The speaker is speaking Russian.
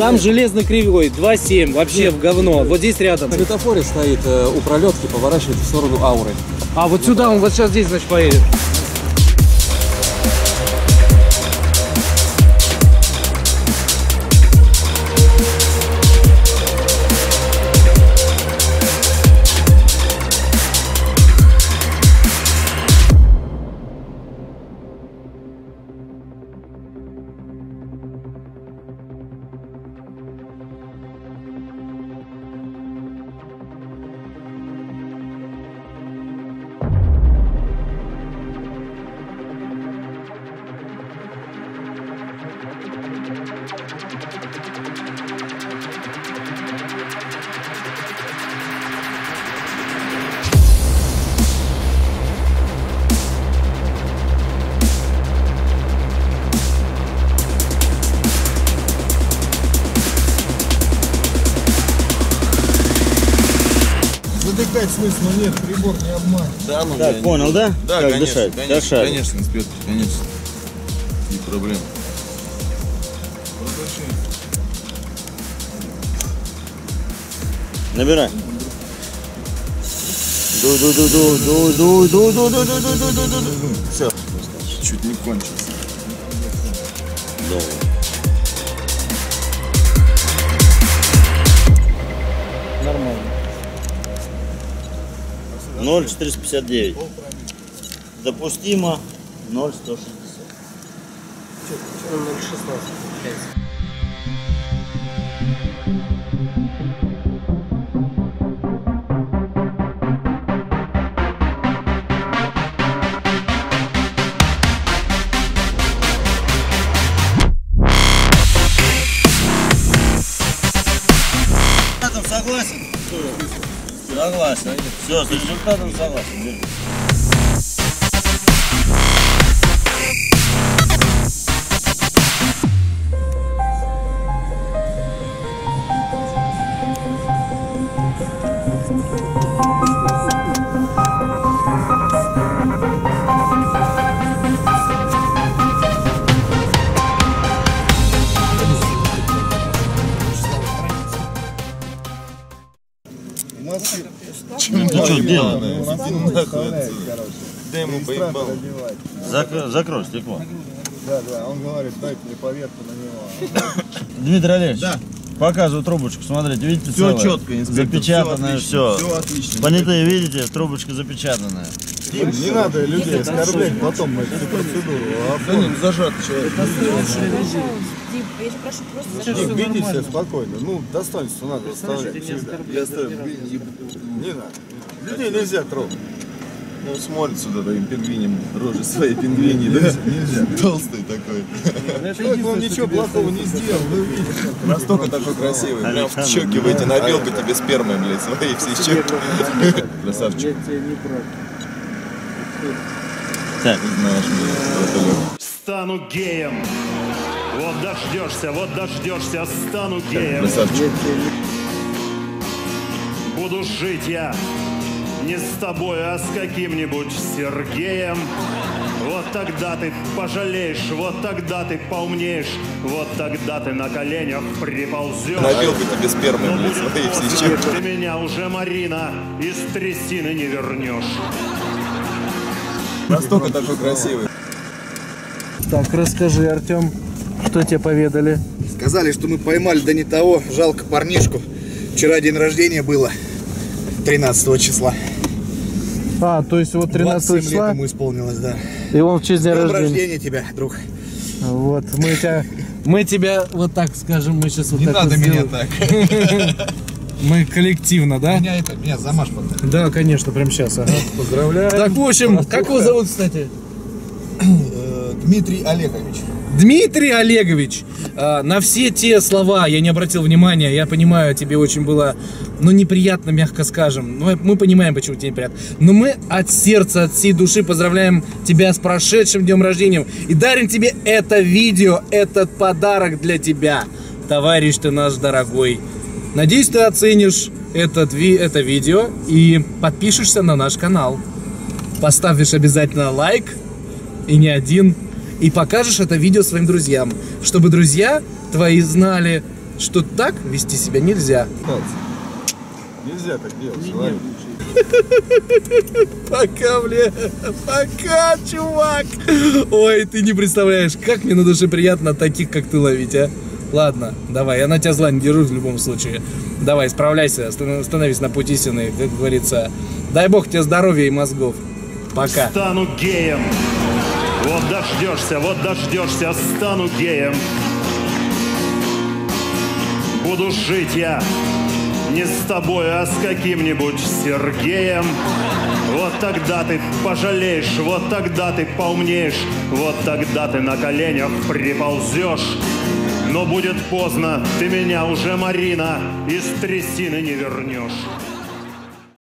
Там железно кривой, 2,7, вообще в говно. Вот здесь рядом. На светофоре стоит э, у пролетки, поворачивает в сторону ауры. А вот сюда он вот сейчас здесь, значит, поедет. Затыкать смысла нет, прибор не обманет. Да, ну Так, я- понял, да? Да, как конечно, дышать? конечно, Дышать. конечно, инспектор, конечно. Не проблем. Набирай. Ду ду ду ду ду ду ду ду ду ду ду ду ду ду ду. Все. Чуть не кончился. Нормально. 0,459. Допустимо 0,160. результатом согласен? Согласен. Все, с результатом согласен. Делаешь? Дай ему поебал. Зак- закрой стекло. Да, да, он говорит, дайте мне поверку на него. Дмитрий Олегович, показываю трубочку, смотрите, видите? Все целое? четко, инспектор. Запечатанное все. Все отлично. Понятые, видите, трубочка запечатанная. Дим, не надо людей оскорблять, потом мы всю процедуру. Да нет, зажат человек. Дим, я тебя прошу просто Дим, ведите себя спокойно. Ну, достоинство надо оставлять всегда. Я ставлю, Не надо. Людей нельзя трогать. Ну, смотрит сюда таким пингвинем, рожи своей пингвини, да? Нельзя. Толстый такой. Человек вам ничего плохого не сделал, вы видите. Настолько такой красивый. Прям в щеки выйти, набил бы тебе спермой, блядь, свои все щеки. Красавчик. Так, знаешь, блядь. Стану геем. Вот дождешься, вот дождешься, стану геем. Красавчик. Буду жить я не с тобой, а с каким-нибудь Сергеем. Вот тогда ты пожалеешь, вот тогда ты поумнеешь, вот тогда ты на коленях приползешь. Набил бы тебе спермой, Но блядь, будет свои все ты меня уже, Марина, из трясины не вернешь. Настолько такой красивый. Так, расскажи, Артем, что тебе поведали? Сказали, что мы поймали, да не того, жалко парнишку. Вчера день рождения было, 13 числа. А, то есть вот 13 27 лет числа, ему исполнилось, да. и он в честь дня рождения. рождения тебя, друг. Вот, мы тебя, мы тебя, вот так скажем, мы сейчас вот Не так надо вот меня так. Мы коллективно, да? Меня это, меня замаш под Да, конечно, прям сейчас. Ага. Поздравляю. Так, в общем, как его зовут, кстати? Э, Дмитрий Олегович. Дмитрий Олегович, э, на все те слова я не обратил внимания, я понимаю, тебе очень было, ну, неприятно, мягко скажем. Ну, мы понимаем, почему тебе неприятно. Но мы от сердца, от всей души поздравляем тебя с прошедшим днем рождения и дарим тебе это видео, этот подарок для тебя, товарищ ты наш дорогой. Надеюсь, ты оценишь этот, ви- это видео и подпишешься на наш канал. Поставишь обязательно лайк, и не один, и покажешь это видео своим друзьям, чтобы друзья твои знали, что так вести себя нельзя. Нельзя так делать, человек. Пока, бля, пока, чувак. Ой, ты не представляешь, как мне на душе приятно таких, как ты, ловить, а. Ладно, давай, я на тебя зла не держу в любом случае. Давай, справляйся, станов- становись на путь истины, как говорится. Дай бог тебе здоровья и мозгов. Пока. Стану геем. Вот дождешься, вот дождешься, стану геем. Буду жить я не с тобой, а с каким-нибудь Сергеем. Вот тогда ты пожалеешь, вот тогда ты поумнеешь, вот тогда ты на коленях приползешь. Но будет поздно, ты меня уже, Марина, из трясины не вернешь.